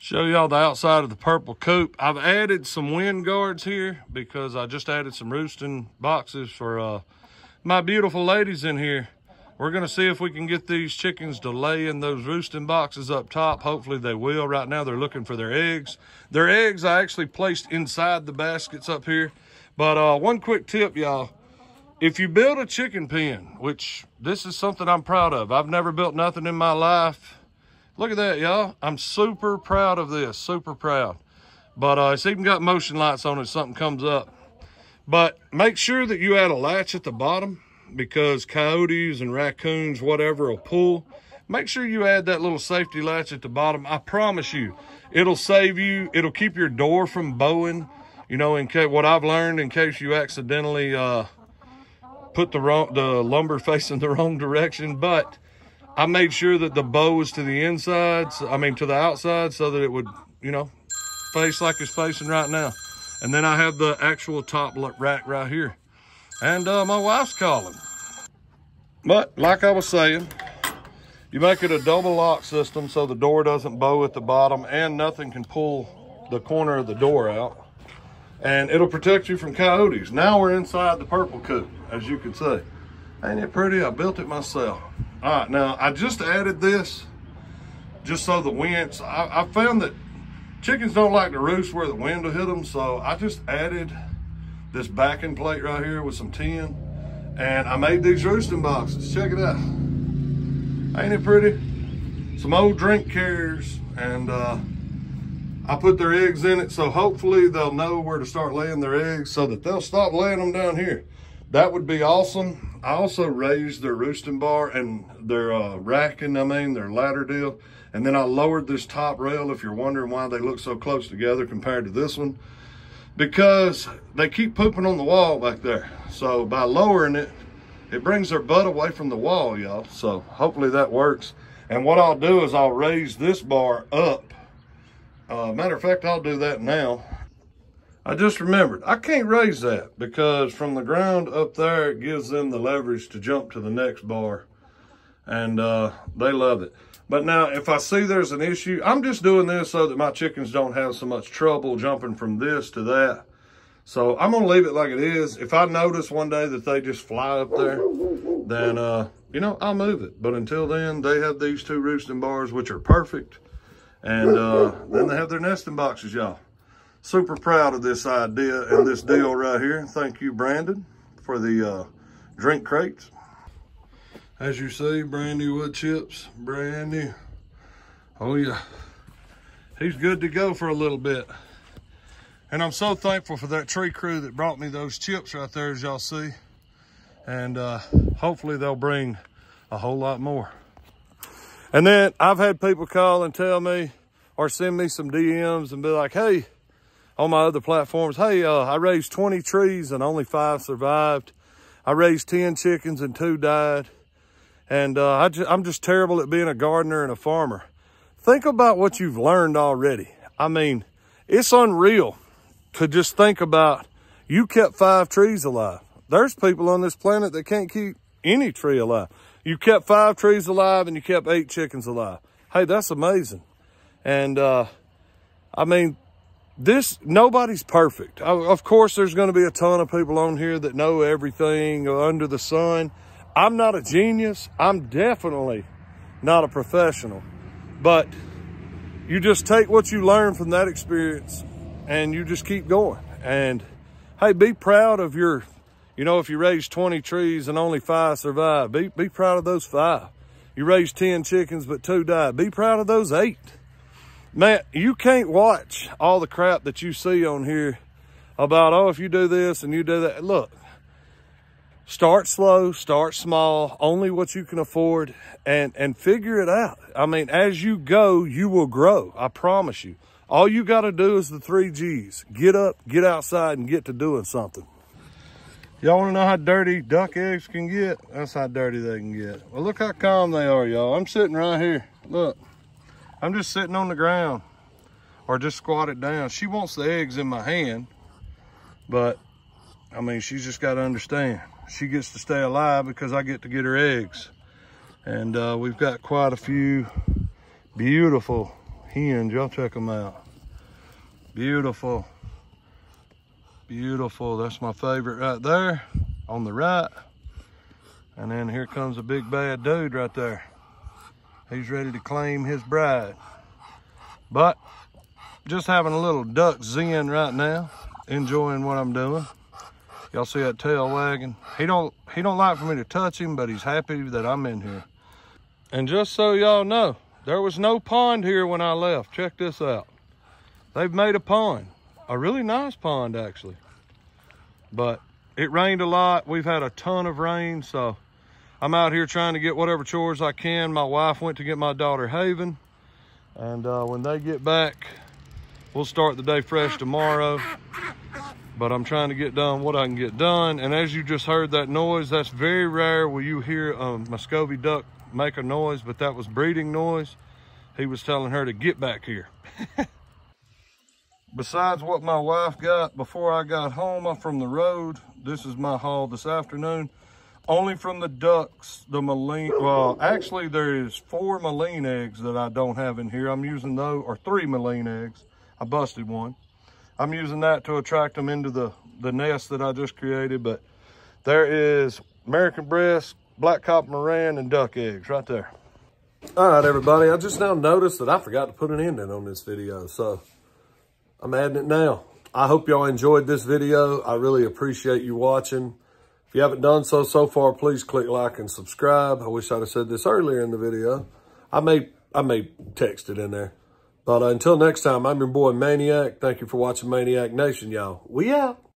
Show y'all the outside of the purple coop. I've added some wind guards here because I just added some roosting boxes for uh, my beautiful ladies in here. We're gonna see if we can get these chickens to lay in those roosting boxes up top. Hopefully they will. Right now they're looking for their eggs. Their eggs I actually placed inside the baskets up here. But uh, one quick tip, y'all. If you build a chicken pen, which this is something I'm proud of. I've never built nothing in my life. Look at that, y'all. I'm super proud of this, super proud. But uh, it's even got motion lights on it if something comes up. But make sure that you add a latch at the bottom because coyotes and raccoons, whatever, will pull. Make sure you add that little safety latch at the bottom. I promise you, it'll save you. It'll keep your door from bowing. You know, in case what I've learned, in case you accidentally uh, put the wrong, the lumber facing the wrong direction. But I made sure that the bow was to the inside. I mean, to the outside, so that it would, you know, face like it's facing right now. And then I have the actual top rack right here. And uh, my wife's calling. But like I was saying, you make it a double lock system so the door doesn't bow at the bottom and nothing can pull the corner of the door out. And it'll protect you from coyotes. Now we're inside the purple coop, as you can see. Ain't it pretty? I built it myself. All right, now I just added this just so the winds, I, I found that chickens don't like to roost where the wind will hit them. So I just added this backing plate right here with some tin. And I made these roosting boxes. Check it out. Ain't it pretty? Some old drink carriers. And uh, I put their eggs in it. So hopefully they'll know where to start laying their eggs so that they'll stop laying them down here. That would be awesome. I also raised their roosting bar and their uh, racking, I mean, their ladder deal. And then I lowered this top rail if you're wondering why they look so close together compared to this one because they keep pooping on the wall back there. So by lowering it, it brings their butt away from the wall, y'all. So hopefully that works. And what I'll do is I'll raise this bar up. Uh, matter of fact, I'll do that now. I just remembered, I can't raise that because from the ground up there, it gives them the leverage to jump to the next bar. And uh, they love it. But now, if I see there's an issue, I'm just doing this so that my chickens don't have so much trouble jumping from this to that. So I'm to leave it like it is. If I notice one day that they just fly up there, then, uh, you know, I'll move it. But until then, they have these two roosting bars, which are perfect. And uh, then they have their nesting boxes, y'all. Super proud of this idea and this deal right here. Thank you, Brandon, for the uh, drink crates. As you see, brand new wood chips, brand new. Oh yeah, he's good to go for a little bit. And I'm so thankful for that tree crew that brought me those chips right there, as y'all see. And uh, hopefully they'll bring a whole lot more. And then I've had people call and tell me, or send me some DMs and be like, hey, on my other platforms, hey, uh, I raised 20 trees and only five survived. I raised 10 chickens and two died. And uh, I just, I'm just terrible at being a gardener and a farmer. Think about what you've learned already. I mean, it's unreal to just think about you kept five trees alive. There's people on this planet that can't keep any tree alive. You kept five trees alive and you kept eight chickens alive. Hey, that's amazing. And uh, I mean, this nobody's perfect. Oh, of course, there's going to be a ton of people on here that know everything under the sun. I'm not a genius. I'm definitely not a professional. But you just take what you learn from that experience and you just keep going. And hey, be proud of your, you know, if you raise 20 trees and only five survive, be, be proud of those five. You raise 10 chickens, but two died. Be proud of those eight. Man, you can't watch all the crap that you see on here about, oh, if you do this and you do that. Look, start slow, start small, only what you can afford and, and figure it out. I mean, as you go, you will grow. I promise you. All you got to do is the three G's. Get up, get outside, and get to doing something. Y'all want to know how dirty duck eggs can get? That's how dirty they can get. Well, look how calm they are, y'all. I'm sitting right here. Look, I'm just sitting on the ground or just squatted down. She wants the eggs in my hand, but I mean, she's just got to understand she gets to stay alive because I get to get her eggs. And uh, we've got quite a few beautiful hens. Y'all check them out. Beautiful. Beautiful. That's my favorite right there on the right. And then here comes a big bad dude right there. He's ready to claim his bride. But just having a little duck zen right now, enjoying what I'm doing. Y'all see that tail wagging? He don't he don't like for me to touch him, but he's happy that I'm in here. And just so y'all know, there was no pond here when I left. Check this out. They've made a pond. A really nice pond, actually. But it rained a lot. We've had a ton of rain, so I'm out here trying to get whatever chores I can. My wife went to get my daughter Haven. And uh, when they get back, we'll start the day fresh tomorrow but I'm trying to get done what I can get done. And as you just heard that noise, that's very rare where you hear a Muscovy duck make a noise, but that was breeding noise. He was telling her to get back here. Besides what my wife got before I got home from the road, this is my haul this afternoon. Only from the ducks, the Maline, well, actually there is four Maline eggs that I don't have in here. I'm using those, or three Maline eggs. I busted one. I'm using that to attract them into the, the nest that I just created. But there is American Bresse, black copper Marans, and duck eggs right there. All right, everybody. I just now noticed that I forgot to put an ending on this video. So I'm adding it now. I hope y'all enjoyed this video. I really appreciate you watching. If you haven't done so so far, please click like and subscribe. I wish I'd have said this earlier in the video. I may I may text it in there. But uh, until next time, I'm your boy Maniac. Thank you for watching Maniac Nation, y'all. We out.